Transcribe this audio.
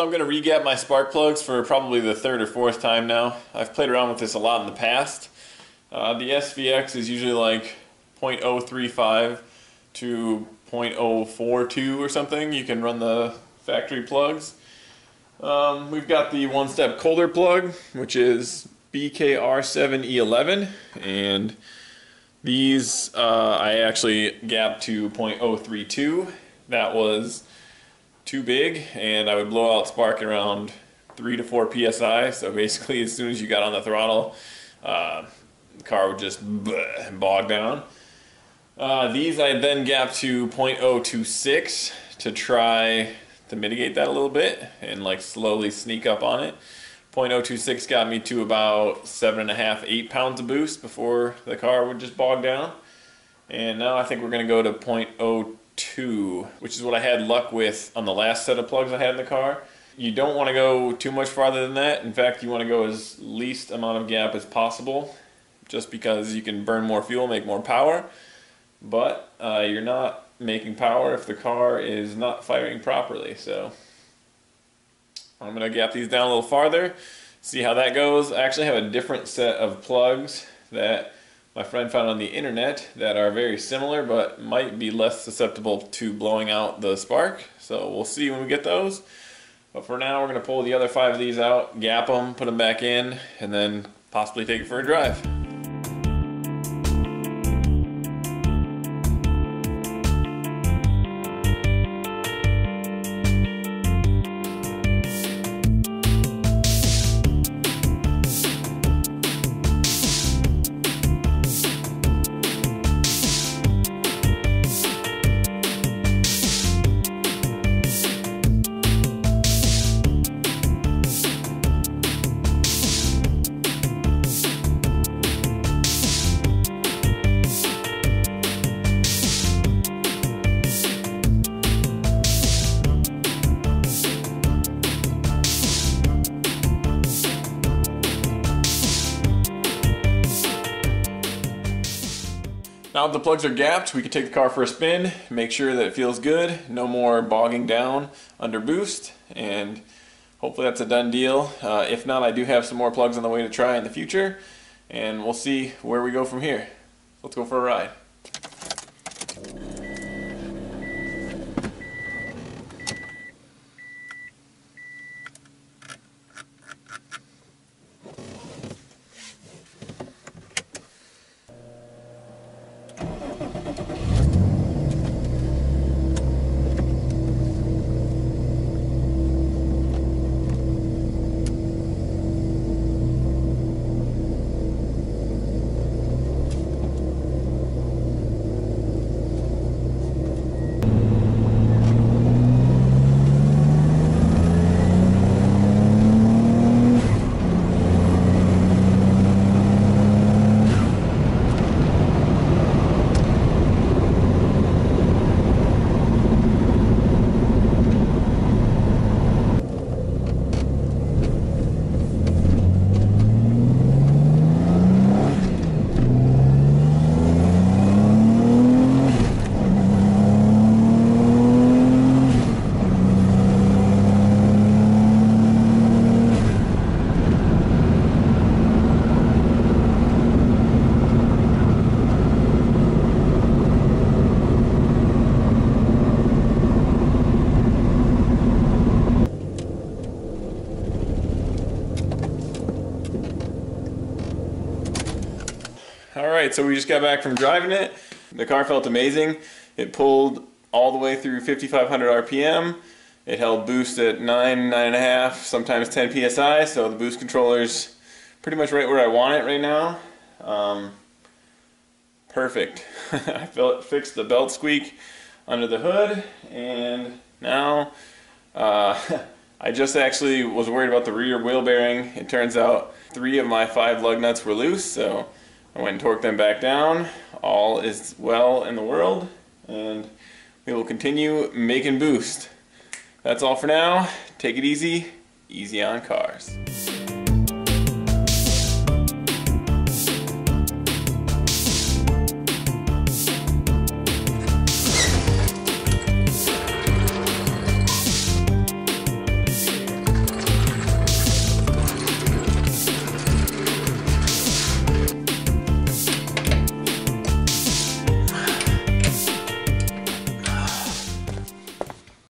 So I'm going to re-gap my spark plugs for probably the third or fourth time now. I've played around with this a lot in the past. Uh, the SVX is usually like 0.035 to 0.042 or something. You can run the factory plugs. Um, we've got the one step colder plug, which is BKR7E11, and these uh, I actually gapped to 0.032. That was too big and I would blow out spark around 3 to 4 psi so basically as soon as you got on the throttle uh, the car would just bog down. Uh, these I then gapped to 0.026 to try to mitigate that a little bit and like slowly sneak up on it. 0.026 got me to about seven and a half, eight pounds of boost before the car would just bog down. And now I think we're going to go to 0.02 two, which is what I had luck with on the last set of plugs I had in the car. You don't want to go too much farther than that. In fact, you want to go as least amount of gap as possible just because you can burn more fuel, make more power. But uh, you're not making power if the car is not firing properly. So I'm going to gap these down a little farther, see how that goes. I actually have a different set of plugs that my friend found on the internet that are very similar but might be less susceptible to blowing out the spark. So we'll see when we get those. But for now, we're going to pull the other five of these out, gap them, put them back in, and then possibly take it for a drive. Now that the plugs are gapped, we can take the car for a spin, make sure that it feels good, no more bogging down under boost, and hopefully that's a done deal. Uh, if not, I do have some more plugs on the way to try in the future, and we'll see where we go from here. Let's go for a ride. Right, so we just got back from driving it. The car felt amazing. It pulled all the way through 5,500 RPM. It held boost at 9, 9.5, sometimes 10 PSI, so the boost controller's pretty much right where I want it right now. Um, perfect. I fixed the belt squeak under the hood, and now uh, I just actually was worried about the rear wheel bearing. It turns out Three of my five lug nuts were loose, so I went and torqued them back down. All is well in the world, and we will continue making boost. That's all for now. Take it easy. Easy on cars.